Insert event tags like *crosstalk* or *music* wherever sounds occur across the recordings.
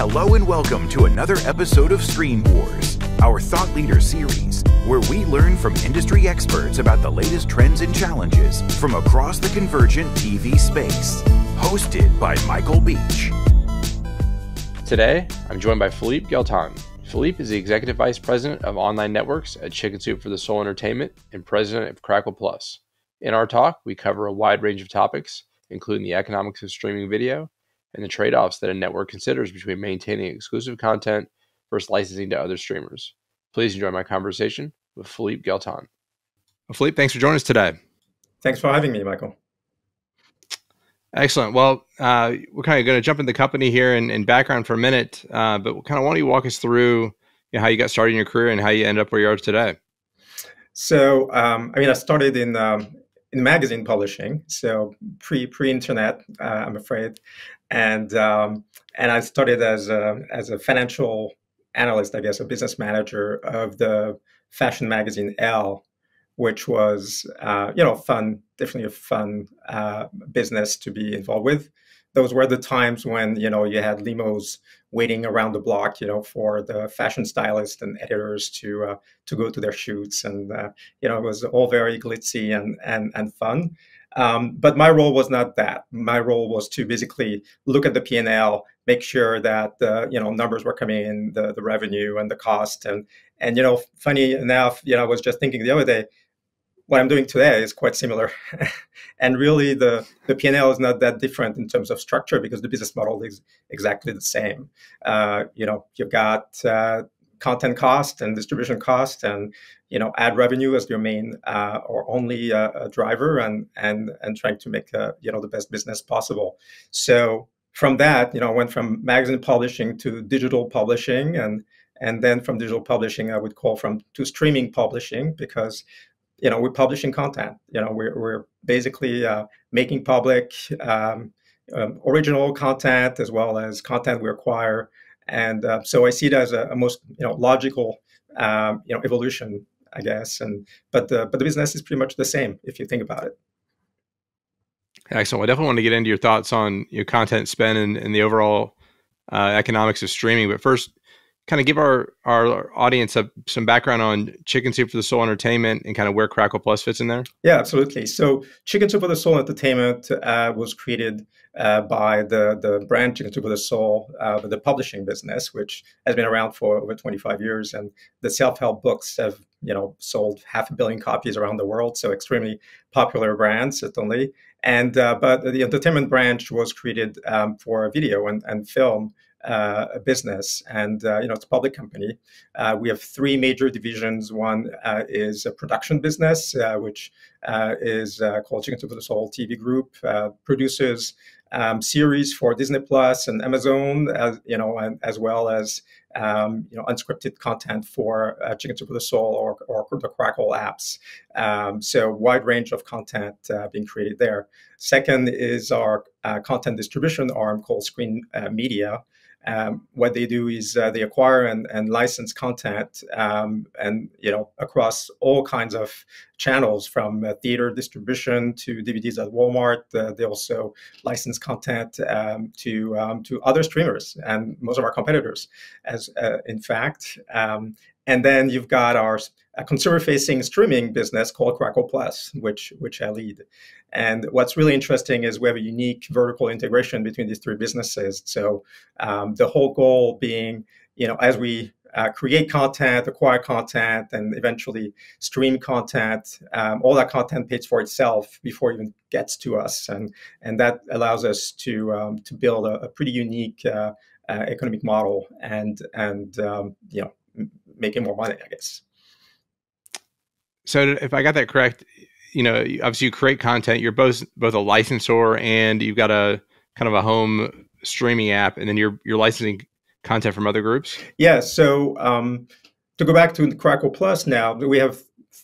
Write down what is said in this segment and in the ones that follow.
Hello and welcome to another episode of Screen Wars, our thought leader series, where we learn from industry experts about the latest trends and challenges from across the convergent TV space. Hosted by Michael Beach. Today, I'm joined by Philippe Guelton. Philippe is the Executive Vice President of Online Networks at Chicken Soup for the Soul Entertainment and President of Crackle Plus. In our talk, we cover a wide range of topics, including the economics of streaming video and the trade offs that a network considers between maintaining exclusive content versus licensing to other streamers. Please enjoy my conversation with Philippe Guelton. Well, Philippe, thanks for joining us today. Thanks for having me, Michael. Excellent. Well, uh, we're kind of going to jump in the company here and, and background for a minute, uh, but kind of why don't you walk us through you know, how you got started in your career and how you end up where you are today? So, um, I mean, I started in um, in magazine publishing, so pre pre internet, uh, I'm afraid, and um, and I started as a as a financial analyst, I guess, a business manager of the fashion magazine Elle, which was uh, you know fun, definitely a fun uh, business to be involved with. Those were the times when you know you had limos waiting around the block, you know, for the fashion stylists and editors to uh, to go to their shoots, and uh, you know it was all very glitzy and and and fun. Um, but my role was not that. My role was to basically look at the P&L, make sure that the you know numbers were coming in, the, the revenue and the cost, and and you know, funny enough, you know, I was just thinking the other day, what I'm doing today is quite similar, *laughs* and really the the P&L is not that different in terms of structure because the business model is exactly the same. Uh, you know, you've got uh, content cost and distribution cost and you know ad revenue as your main uh, or only uh, driver and and and trying to make uh, you know the best business possible so from that you know I went from magazine publishing to digital publishing and and then from digital publishing i would call from to streaming publishing because you know we're publishing content you know we're, we're basically uh, making public um, um, original content as well as content we acquire and uh, so I see it as a, a most you know logical um, you know evolution, I guess. And but the but the business is pretty much the same if you think about it. Excellent. I definitely want to get into your thoughts on your content spend and, and the overall uh, economics of streaming. But first, kind of give our our audience a, some background on Chicken Soup for the Soul Entertainment and kind of where Crackle Plus fits in there. Yeah, absolutely. So Chicken Soup for the Soul Entertainment uh, was created uh, by the the brand Chicken Soup for the Soul, uh, the publishing business, which has been around for over 25 years, and the self help books have you know sold half a billion copies around the world, so extremely popular brand certainly. And uh, but the entertainment branch was created um, for video and, and film uh, business, and uh, you know it's a public company. Uh, we have three major divisions. One uh, is a production business, uh, which uh, is called Chicken Soup for the Soul TV Group, produces um, series for Disney Plus and Amazon, as you know, and, as well as um, you know unscripted content for Chicken Soup for the Soul or, or the Crackle apps. Um, so wide range of content being created there. Second is our content distribution arm called Screen Media. Um, what they do is uh, they acquire and, and license content um, and you know across all kinds of channels from uh, theater distribution to DVDs at Walmart. Uh, they also license content um, to um, to other streamers and most of our competitors, as uh, in fact. Um, and then you've got our consumer-facing streaming business called Crackle Plus, which which I lead. And what's really interesting is we have a unique vertical integration between these three businesses. So um, the whole goal being, you know, as we uh, create content, acquire content, and eventually stream content. Um, all that content pays for itself before it even gets to us, and and that allows us to um, to build a, a pretty unique uh, uh, economic model and and um, you know making more money, I guess. So if I got that correct, you know, obviously you create content. You're both both a licensor and you've got a kind of a home streaming app, and then you're you're licensing content from other groups. Yeah. So um, to go back to Crackle Plus, now we have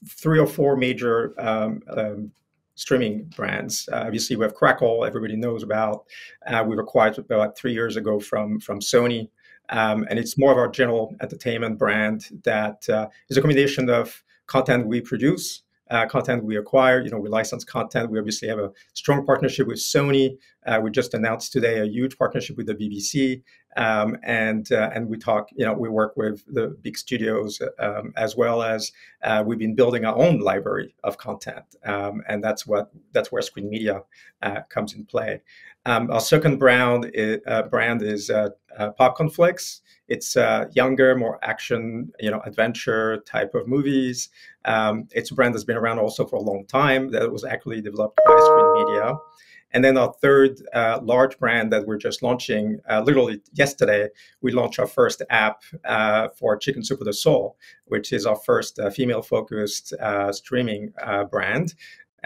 three or four major um, um, streaming brands. Uh, obviously, we have Crackle, everybody knows about. Uh, we acquired about three years ago from from Sony. Um, and it's more of our general entertainment brand that uh, is a combination of content we produce uh, content we acquire. You know, we license content. We obviously have a strong partnership with Sony. Uh, we just announced today a huge partnership with the BBC, um, and uh, and we talk. You know, we work with the big studios um, as well as uh, we've been building our own library of content, um, and that's what that's where Screen Media uh, comes in play. Um, our second brand is, uh, brand is Popcornflix. It's uh, younger, more action, you know, adventure type of movies. Um, it's a brand that's been around also for a long time. That was actually developed by Screen Media. And then our third uh, large brand that we're just launching, uh, literally yesterday, we launched our first app uh, for Chicken Soup for the Soul, which is our first uh, female-focused uh, streaming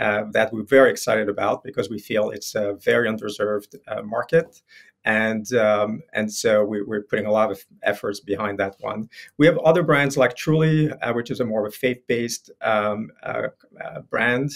uh, that we're very excited about because we feel it's a very underserved market and um, and so we, are putting a lot of efforts behind that one. We have other brands like Truly, uh, which is a more of a faith-based um, uh, uh, brand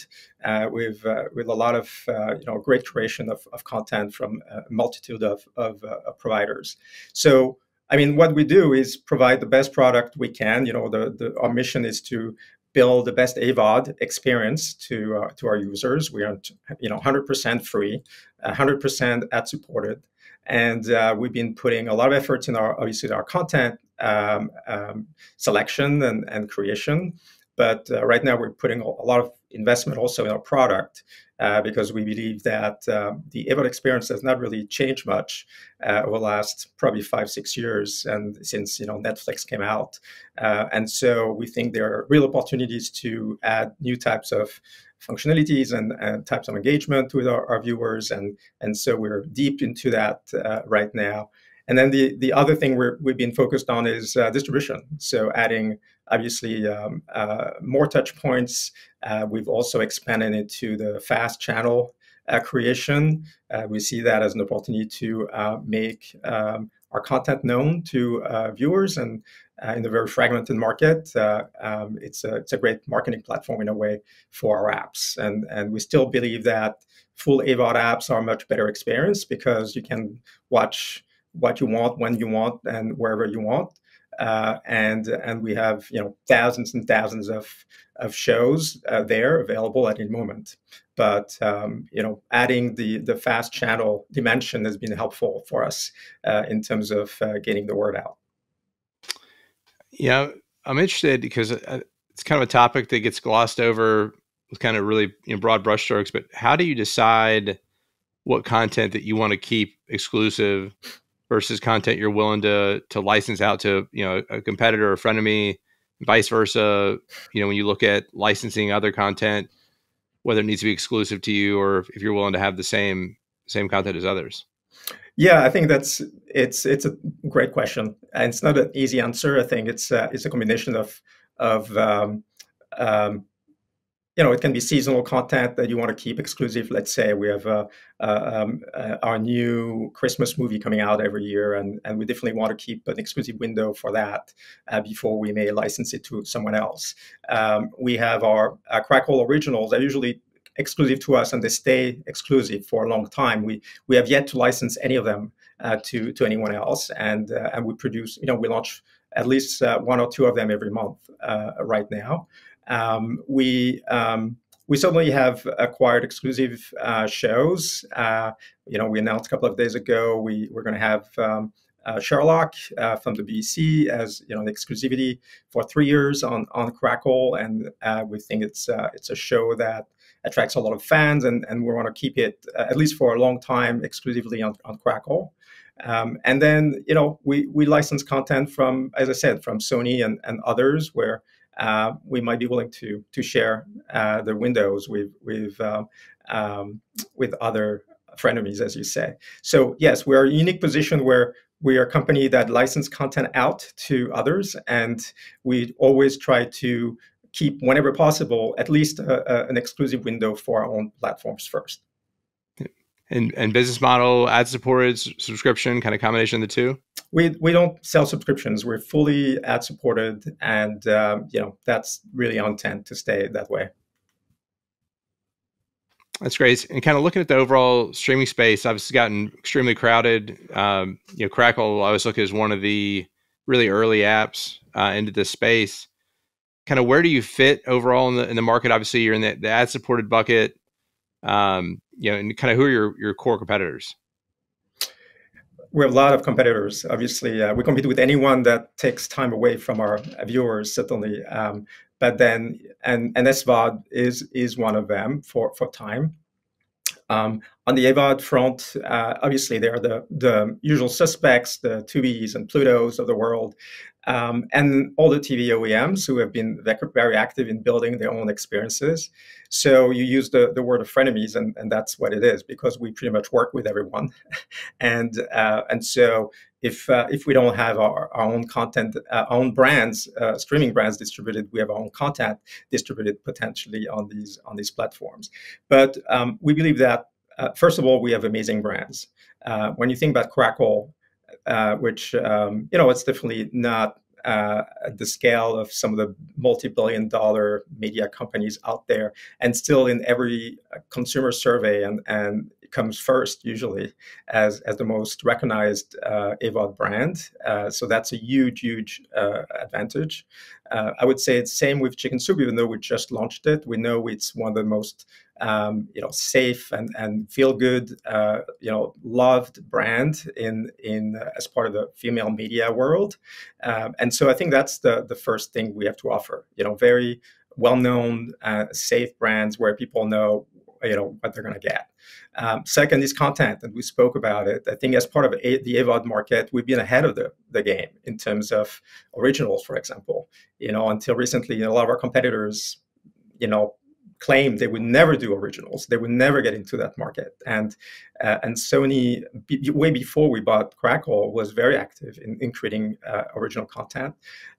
uh, with uh, with a lot of uh, you know great creation of, of content from a multitude of of, of, providers. So. I mean, what we do is provide the best product we can. You know, the, the our mission is to build the best AVOD experience to uh, to our users. We are you know 100% free, 100% ad supported, and uh, we've been putting a lot of efforts in our obviously our content um, um, selection and, and creation. But uh, right now we're putting a lot of investment also in our product uh, because we believe that um, the AVOD experience has not really changed much uh, over the last probably five six years and since you know Netflix came out, uh, and so we think there are real opportunities to add new types of functionalities and, and types of engagement with our, our, viewers. And, and so we're deep into that uh, right now. And then the, the other thing we have been focused on is uh, distribution. So adding obviously um, uh, more touch points. Uh, we've also expanded into the fast channel uh, creation. Uh, we see that as an opportunity to make um, our content known to viewers and uh, in the very fragmented market, uh, um, it's, a, it's a great marketing platform in a way for our apps. And, and we still believe that full AVOD apps are a much better experience because you can watch what you want, when you want, and wherever you want. Uh, and and we have you know thousands and thousands of of shows uh, there available at any moment. But um, you know, adding the the fast channel dimension has been helpful for us uh, in terms of uh, getting the word out. Yeah, I'm interested because uh, it's kind of a topic that gets glossed over with kind of really you know, broad brushstrokes. But how do you decide what content that you want to keep exclusive versus content you're willing to to license out to you know a competitor, or a friend of me, vice versa? You know, when you look at licensing other content, whether it needs to be exclusive to you or if you're willing to have the same same content as others. Yeah, I think that's it's it's a great question, and it's not an easy answer. I think it's uh, it's a combination of of um, um, you know it can be seasonal content that you want to keep exclusive. Let's say we have uh, uh, um, uh, our new Christmas movie coming out every year, and and we definitely want to keep an exclusive window for that uh, before we may license it to someone else. Um, we have our, our Crackle originals. I usually exclusive to us and they stay exclusive for a long time. We we have yet to license any of them uh, to to anyone else, and uh, and we produce. You know, we launch at least uh, one or two of them every month uh, right now. Um, we um, we certainly have acquired exclusive uh, shows. Uh, you know, we announced a couple of days ago we we're going to have. Um, uh, Sherlock uh, from the BBC as you know the exclusivity for three years on on Crackle, and uh, we think it's it's a show that attracts a lot of fans, and, and we want to keep it uh, at least for a long time exclusively on, on Crackle. Um, and then you know we we license content from, as I said, from Sony and, and others where uh, we might be willing to to share uh, the windows with with um, um, with other frenemies, as you say. So yes, we're in a unique position where we are a company that license content out to others, and we always try to keep, whenever possible, at least a, a, an exclusive window for our own platforms first. And, and business model, ad supported, subscription, kind of combination of the two. We we don't sell subscriptions. We're fully ad supported, and um, you know that's really our intent to stay that way. That's great. And kind of looking at the overall streaming space, obviously gotten extremely crowded. Um, you know, Crackle I always look as one of the really early apps uh, into this space kind of where do you fit overall in the in the market? Obviously, you're in the, the ad supported bucket. Um, you know, and kind of who are your your core competitors? We have a lot of competitors. Obviously, uh, we compete with anyone that takes time away from our viewers. Certainly, um, but then and and SVOD is is one of them for for time. Um, on the AVOD front, uh, obviously there are the, the usual suspects, the Tubis and Plutos of the world, um, and all the TV OEMs who have been very active in building their own experiences. So you use the, the word of frenemies, and, and that's what it is because we pretty much work with everyone. *laughs* and uh, and so if uh, if we don't have our, our own content, uh, our own brands, uh, streaming brands distributed, we have our own content distributed potentially on these on these platforms. But um, we believe that uh, first of all, we have amazing brands. Uh, when you think about Crackle, uh, which um, you know it's definitely not uh, at the scale of some of the multi-billion dollar media companies out there and still in every consumer survey and, and comes first usually as, as the most recognized uh, AVOD brand. Uh, so that's a huge, huge uh, advantage. Uh, I would say it's same with Chicken Soup, even though we just launched it. We know it's one of the most um, you know safe and and feel good uh, you know loved brand in in uh, as part of the female media world. Um, and so I think that's the the first thing we have to offer. You know, very well known, safe brands where people know you know what they're going to get. Um, second is content, and we spoke about it. I think as part of a, the AVOD market, we've been ahead of the, the game in terms of originals, for example. You know, until recently, a lot of our competitors, you know, claimed they would never do originals. They would never get into that market. And uh, and Sony, b- way before we bought Crackle, was very active in, in creating uh, original content.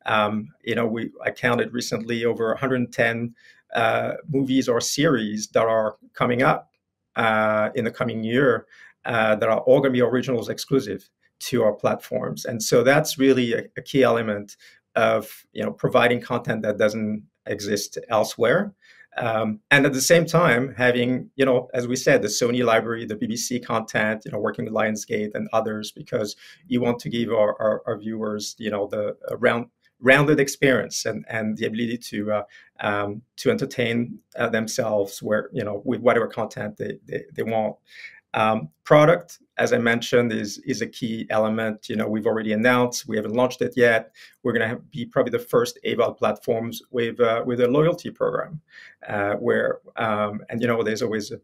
Um, you know, we I counted recently over 110 uh, movies or series that are coming up uh, in the coming year uh, that are all going to be originals exclusive to our platforms. And so that's really a, a, key element of you know providing content that doesn't exist elsewhere. Um, and at the same time, having you know, as we said, the Sony library, the BBC content, you know, working with Lionsgate and others, because you want to give our, our, our viewers, you know, the round rounded experience and, and the ability to uh, um, to entertain uh, themselves where you know with whatever content they, they, they want. Um, product, as I mentioned, is is a key element. You know, we've already announced we haven't launched it yet. We're going to be probably the first AVOD platforms with uh, with a loyalty program, uh, where um, and you know, there's always a,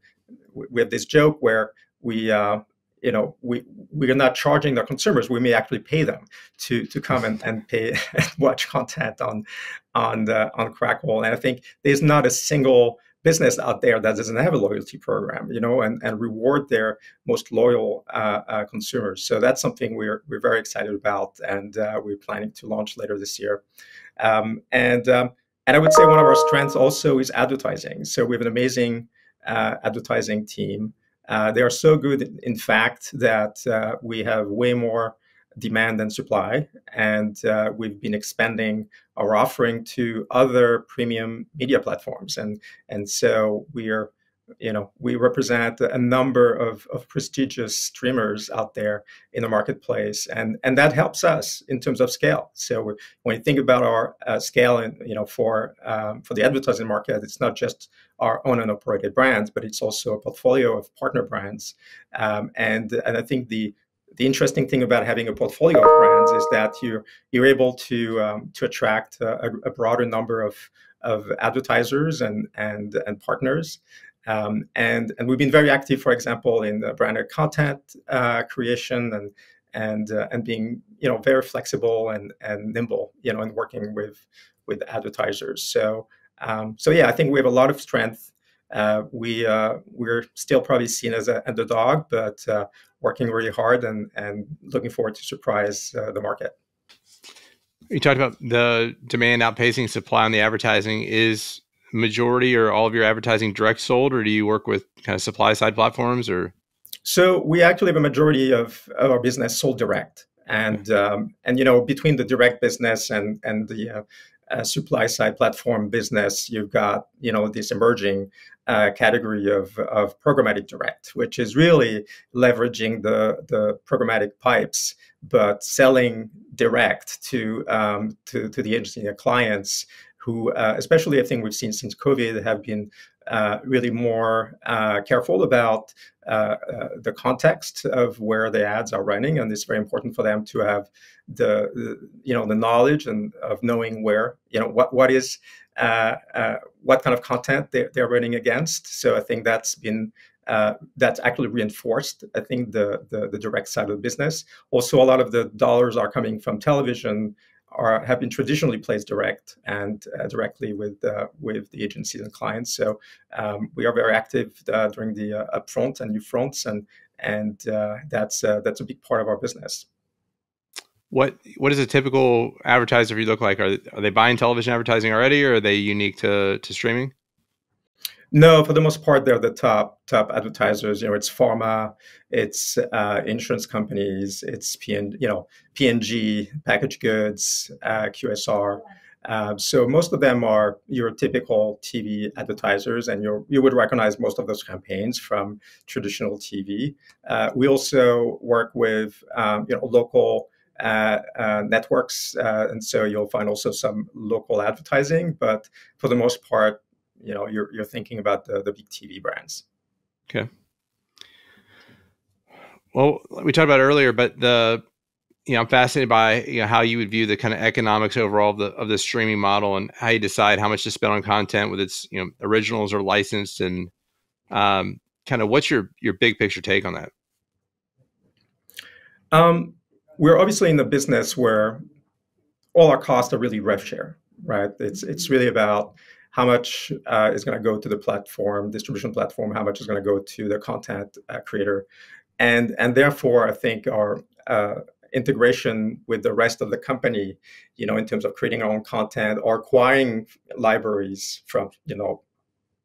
we have this joke where we uh, you know we we are not charging the consumers we may actually pay them to to come and, and pay and *laughs* watch content on on the, on crackle and i think there's not a single business out there that doesn't have a loyalty program you know and, and reward their most loyal uh, uh, consumers. So that's something we're we're very excited about and uh, we're planning to launch later this year. Um, and um, and i would say one of our strengths also is advertising. So we have an amazing uh, advertising team. Uh, they are so good, in fact, that uh, we have way more demand and supply. And uh, we've been expanding our offering to other premium media platforms. And, and so we are you know, we represent a number of, of prestigious streamers out there in the marketplace, and and that helps us in terms of scale. So when you think about our uh, scale, and you know, for um, for the advertising market, it's not just our own and operated brands, but it's also a portfolio of partner brands. Um, and and I think the the interesting thing about having a portfolio of brands is that you're you're able to um, to attract a, a, broader number of of advertisers and and and partners um, and and we've been very active, for example, in the branded content uh, creation and and uh, and being you know very flexible and and nimble, you know, and working with with advertisers. So um, so yeah, I think we have a lot of strength. Uh, we uh, we're still probably seen as an underdog, but uh, working really hard and and looking forward to surprise uh, the market. You talked about the demand outpacing supply on the advertising. Is majority or all of your advertising direct sold, or do you work with kind of supply side platforms or? So we actually have a majority of, of our business sold direct, and um, and you know between the direct business and and the uh, uh, supply side platform business, you've got you know this emerging uh, category of, of programmatic direct, which is really leveraging the the programmatic pipes, but selling direct to um, to to the agency clients who, uh, especially I think we've seen since COVID, have been uh, really more uh, careful about uh, uh, the context of where the ads are running, and it's very important for them to have the, the you know the knowledge and of knowing where you know what what is uh, what kind of content they're, they're running against. So I think that's been uh, that's actually reinforced, I think, the, the, the direct side of the business. Also, a lot of the dollars are coming from television are have been traditionally placed direct and uh, directly with uh, with the agencies and clients. So um, we are very active uh, during the uh, upfront and new fronts, and and uh, that's uh, that's a big part of our business. What what does a typical advertiser you look like? Are are they buying television advertising already, or are they unique to to streaming? No, for the most part, they're the top top advertisers. You know, it's pharma, it's uh, insurance companies, it's PN, you know, P&G, packaged goods, uh, QSR. Uh, so most of them are your typical TV advertisers, and you you would recognize most of those campaigns from traditional TV. Uh, we also work with um, you know local. Uh, uh, networks, uh, and so you'll find also some local advertising. But for the most part, you know you're you're thinking about the the big TV brands. Okay. Well, we talked about earlier, but the you know I'm fascinated by you know how you would view the kind of economics overall of the of the streaming model and how you decide how much to spend on content, whether it's you know originals or licensed, and um, kind of what's your your big picture take on that? Um, we're obviously in the business where all our costs are really rev share, right? It's it's really about how much uh, is going to go to the platform, distribution platform, how much is going to go to the content uh, creator, and and therefore I think our uh, integration with the rest of the company, you know, in terms of creating our own content or acquiring libraries from you know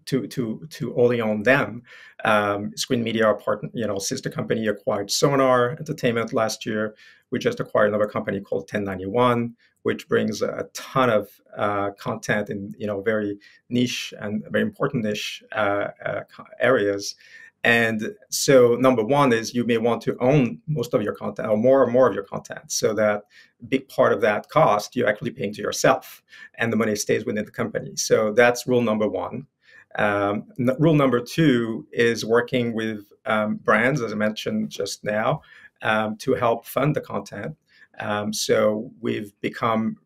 to to to only own them. Um, Screen Media, our partner, you know, sister company, acquired Sonar Entertainment last year. We just acquired another company called 1091, which brings a ton of uh, content in you know very niche and very important niche uh, uh, areas. And so, number one is you may want to own most of your content or more and more of your content, so that big part of that cost you're actually paying to yourself, and the money stays within the company. So that's rule number one. Um, n- rule number two is working with um, brands, as I mentioned just now, um, to help fund the content. Um, so we've become,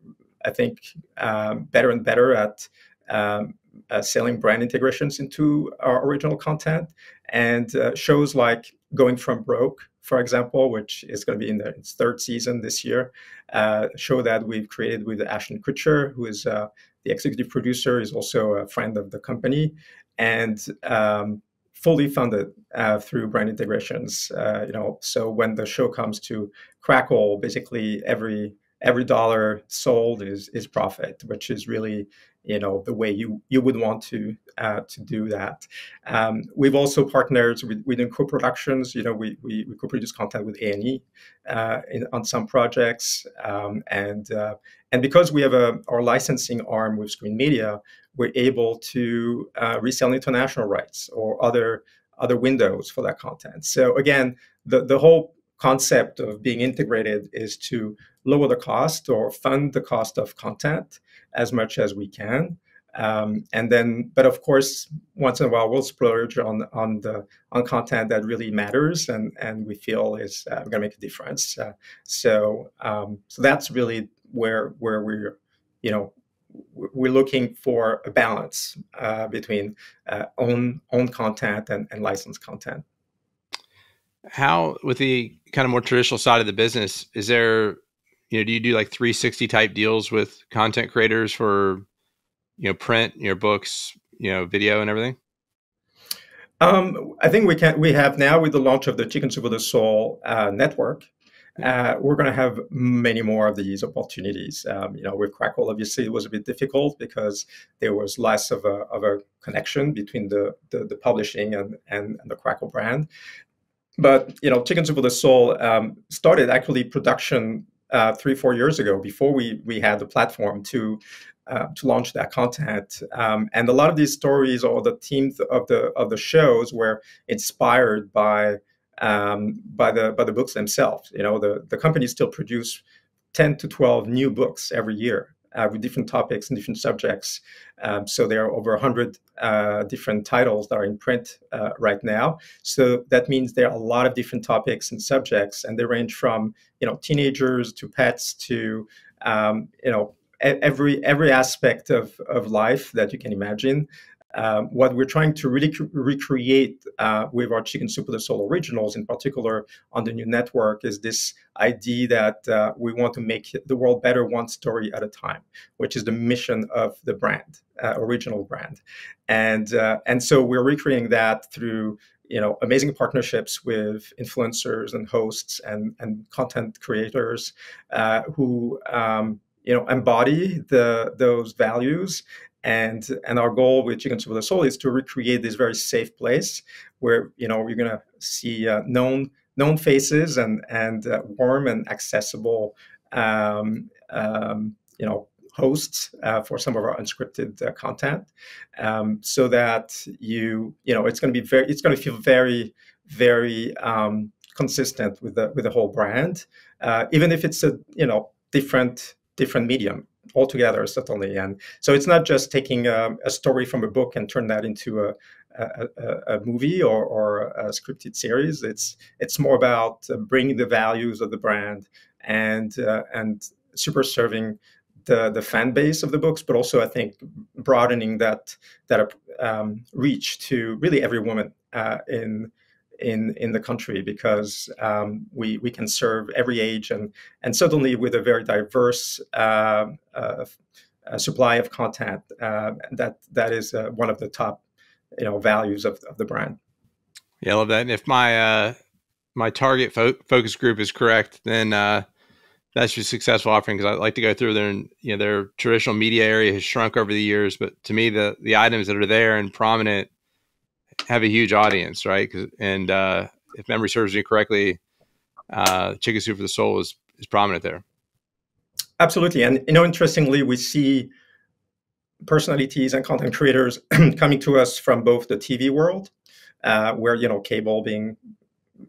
I think, um, better and better at um, uh, selling brand integrations into our original content. And uh, shows like Going from Broke, for example, which is going to be in the, its third season this year, uh, show that we've created with Ashton Kutcher, who is uh, the executive producer, is also a friend of the company. And um, fully funded uh, through brand integrations. Uh, you know, so when the show comes to Crackle, basically every every dollar sold is is profit, which is really you know the way you you would want to uh, to do that. Um, we've also partnered with, within co-productions. You know, we we, we co-produce content with A and E uh, on some projects, um, and uh, and because we have a our licensing arm with Screen Media, we're able to uh, resell international rights or other other windows for that content. So again, the the whole concept of being integrated is to lower the cost or fund the cost of content as much as we can. Um, and then, but of course, once in a while we'll splurge on on the on content that really matters and and we feel is uh, going to make a difference. Uh, so um, so that's really where where we're you know we're looking for a balance uh, between uh, own own content and, and licensed content. How with the kind of more traditional side of the business, is there you know do you do like 360 type deals with content creators for you know print, your books, you know video and everything? Um, I think we can. We have now with the launch of the Chicken Soup for the Soul uh, network, uh, we're going to have many more of these opportunities. Um, you know, with Crackle, obviously, it was a bit difficult because there was less of a, of a connection between the, the, the publishing and, and, and, the Crackle brand. But, you know, Chicken Soup for the Soul um, started actually production uh, three, four years ago before we, we had the platform to uh, to launch that content. Um, and a lot of these stories or the themes of the of the shows were inspired by um, by the by the books themselves. You know, the the companies still produce ten to twelve new books every year. Uh, with different topics and different subjects. Um, so there are over 100 uh, different titles that are in print uh, right now. So that means there are a lot of different topics and subjects, and they range from you know teenagers to pets to um, you know every every aspect of, of life that you can imagine. Um, what we're trying to really recreate uh, with our Chicken Soup for the Soul originals, in particular on the new network, is this idea that uh, we want to make the world better one story at a time, which is the mission of the brand, uh, original brand, and uh, and so we're recreating that through you know amazing partnerships with influencers and hosts and and content creators uh, who. Um, you know, embody the those values and and our goal with Chicken Soup for the Soul is to recreate this very safe place where you know you're gonna see uh, known known faces and and uh, warm and accessible um, um, you know hosts uh, for some of our unscripted uh, content, um, so that you you know it's gonna be very it's gonna feel very very um, consistent with the with the whole brand, uh, even if it's a you know different different medium altogether, certainly. And so it's not just taking a, a story from a book and turn that into a, a, a movie or, or, a scripted series. It's it's more about uh, bringing the values of the brand and uh, and super serving the the fan base of the books, but also I think broadening that that um, reach to really every woman uh, in in in the country because um, we we can serve every age and and certainly with a very diverse uh, uh, supply of content uh, that that is uh, one of the top you know values of, of the brand. Yeah, I love that. And if my uh, my target fo- focus group is correct, then uh, that's your successful offering because I like to go through and you know their traditional media area has shrunk over the years, but to me the the items that are there and prominent have a huge audience, right? And uh, if memory serves me correctly, uh, Chicken Soup for the Soul is, is prominent there. Absolutely, and you know, interestingly, we see personalities and content creators *clears throat* coming to us from both the TV world, uh, where you know cable being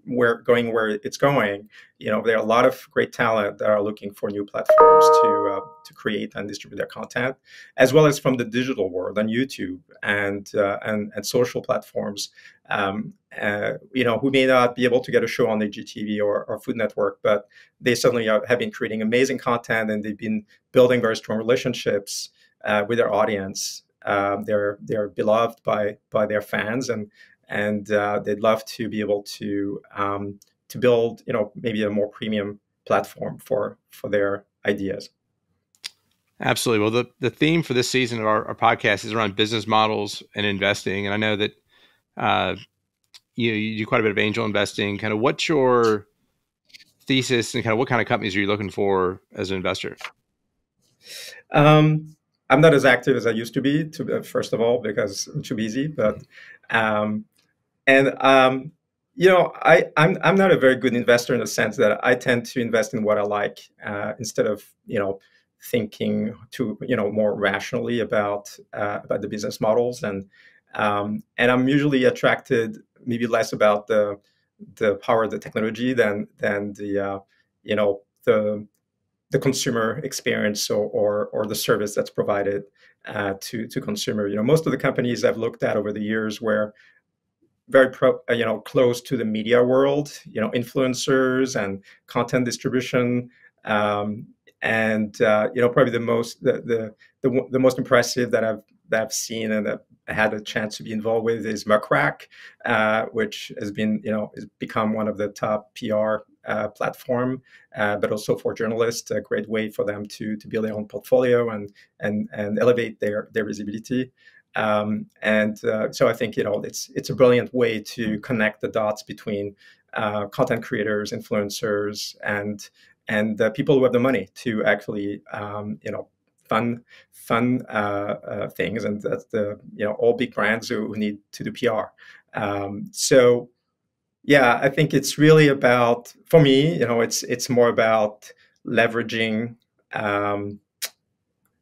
where going where it's going. You know, there are a lot of great talent that are looking for new platforms to uh, to create and distribute their content, as well as from the digital world on YouTube and uh, and and social platforms. Um, uh, you know, who may not be able to get a show on HGTV or, or Food Network, but they certainly are, have been creating amazing content and they've been building very strong relationships uh, with their audience. Um, they're they're beloved by by their fans and and uh, they'd love to be able to um, to build you know maybe a more premium platform for for their ideas. Absolutely. Well the, the theme for this season of our, our podcast is around business models and investing and i know that uh, you, you do quite a bit of angel investing. Kind of what's your thesis and kind of what kind of companies are you looking for as an investor? Um, i'm not as active as i used to be to, uh, first of all because i'm too busy but um, and um, you know, I I'm I'm not a very good investor in the sense that I tend to invest in what I like uh, instead of you know thinking to you know more rationally about uh, about the business models and um, and I'm usually attracted maybe less about the the power of the technology than than the uh, you know the the consumer experience or, or, or the service that's provided uh, to to consumer. You know, most of the companies I've looked at over the years where very pro, uh, you know close to the media world you know influencers and content distribution um, and uh, you know probably the most the, the, the the most impressive that I've that I've seen and that I had a chance to be involved with is Muck Rack, uh, which has been you know has become one of the top PR uh, platform, uh, but also for journalists, a great way for them to to build their own portfolio and and and elevate their their visibility. Um, and uh, so I think you know it's it's a brilliant way to connect the dots between uh, content creators, influencers, and and people who have the money to actually um, you know fun fun uh, uh things, and that's the you know all big brands who, who need to do PR. Um, so yeah, I think it's really about for me, you know, it's it's more about leveraging um,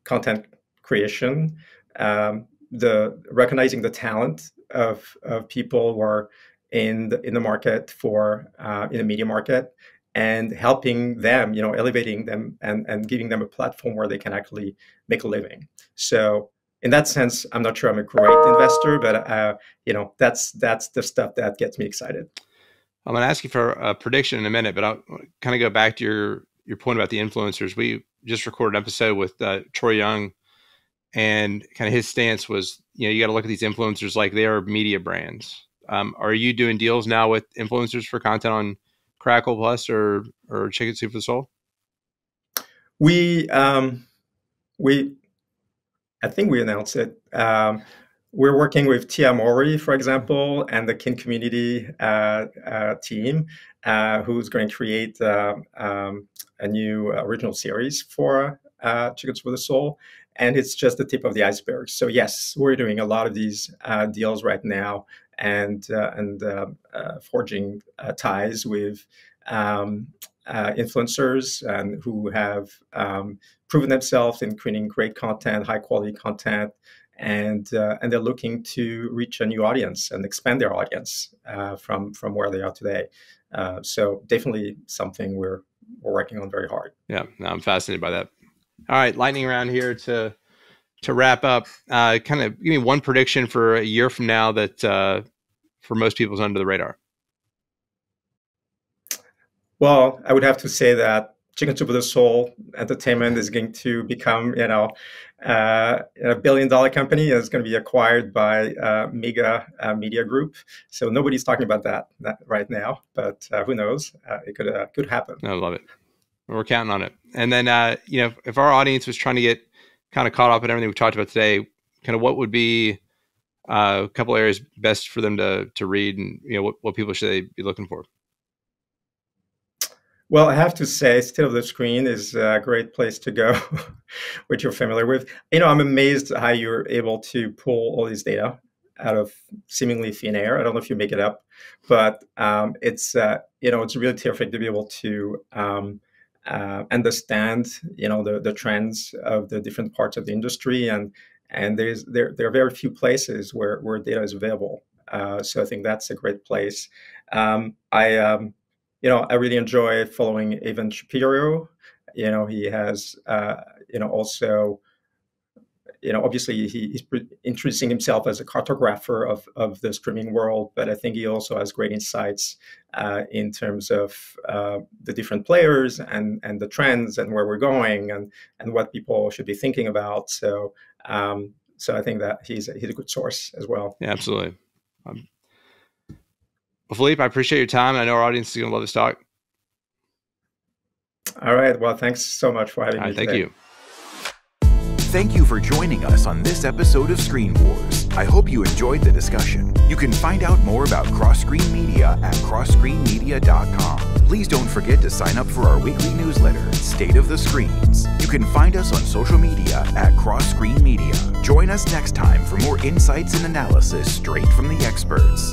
content creation um, the recognizing the talent of, of people who are in the, in the market for uh, in the media market and helping them, you know, elevating them and, and giving them a platform where they can actually make a living. So in that sense, I'm not sure I'm a great investor, but uh, you know, that's that's the stuff that gets me excited. I'm going to ask you for a prediction in a minute, but I'll kind of go back to your your point about the influencers. We just recorded an episode with uh, Troy Young, and kind of his stance was, you know, you got to look at these influencers like they are media brands. Um, are you doing deals now with influencers for content on Crackle Plus or or Chicken Soup for the Soul? We um, we I think we announced it. Um, we're working with Tia Mowry, for example, and the Kin Community uh, uh, team, uh, who's going to create um, um a new original series for uh, Chicken Soup for the Soul. And it's just the tip of the iceberg. So yes, we're doing a lot of these uh, deals right now, and uh, and forging ties with um, uh, influencers and who have um, proven themselves in creating great content, high quality content, and uh, and they're looking to reach a new audience and expand their audience uh, from from where they are today. Uh, so definitely something we're we're working on very hard. Yeah, no, I'm fascinated by that. All right, lightning round here to to wrap up. Uh, kind of give me one prediction for a year from now that uh, for most people is under the radar. Well, I would have to say that Chicken Soup for the Soul Entertainment is going to become, you know, uh, a billion dollar company. It's going to be acquired by uh, Mega uh, Media Group. So nobody's talking about that, that right now, but uh, who knows? Uh, it could uh, could happen. I love it. We're counting on it. And then, you know, if our audience was trying to get kind of caught up in everything we talked about today, kind of what would be a couple areas best for them to to read, and you know, what, what people should they be looking for? Well, I have to say, of the Screen is a great place to go, *laughs* which you're familiar with. You know, I'm amazed how you're able to pull all these data out of seemingly thin air. I don't know if you make it up, but um, it's uh, you know it's really terrific to be able to um, uh, understand you know the the trends of the different parts of the industry and and there's there there are very few places where where data is available. Uh, so I think that's a great place. Um, I um, you know, I really enjoy following Evan Shapiro. You know, he has, uh, you know, also, you know, obviously he, he's introducing himself as a cartographer of, of the streaming world, but I think he also has great insights uh, in terms of uh, the different players and, and the trends and where we're going and, and what people should be thinking about. So, um, so I think that he's a, he's a good source as well. Yeah, absolutely. Um, well, Philippe, I appreciate your time. I know our audience is going to love this talk. All right. Well, thanks so much for having me. Thank you. Thank you for joining us on this episode of Screen Wars. I hope you enjoyed the discussion. You can find out more about Cross Screen Media at crossscreenmedia.com. Please don't forget to sign up for our weekly newsletter, State of the Screens. You can find us on social media at Cross Screen Media. Join us next time for more insights and analysis straight from the experts.